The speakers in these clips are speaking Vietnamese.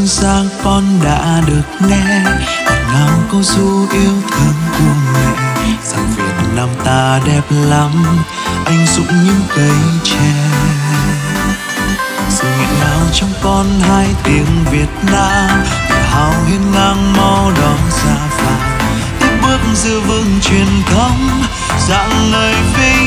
chính xác con đã được nghe. Ngọt ngào câu ru yêu thương của mẹ, rằng Việt Nam ta đẹp lắm, anh dụng những cây tre. Sự nghẹn ngào trong con hai tiếng Việt Nam, tự hào hiên ngang màu đỏ da vàng tiếp bước giữ vững truyền thống, dạng lời phi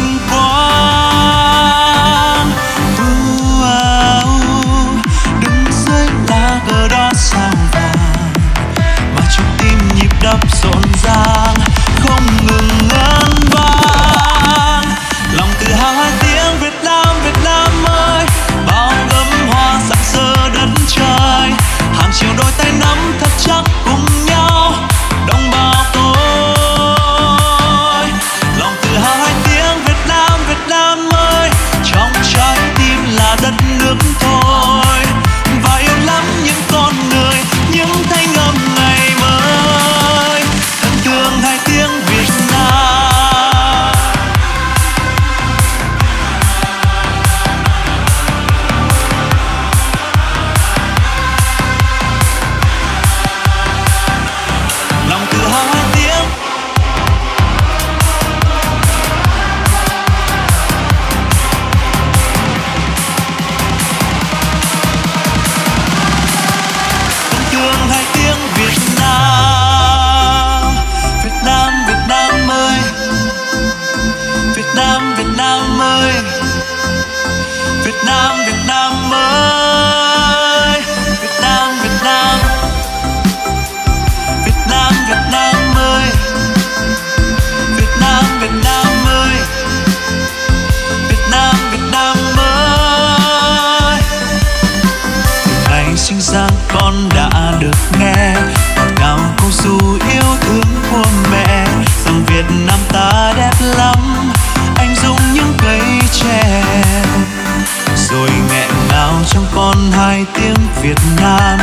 Vietnam.